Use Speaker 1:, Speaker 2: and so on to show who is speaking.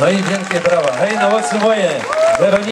Speaker 1: No i wielkie brawa. Hej, na mocy moje. Weronika.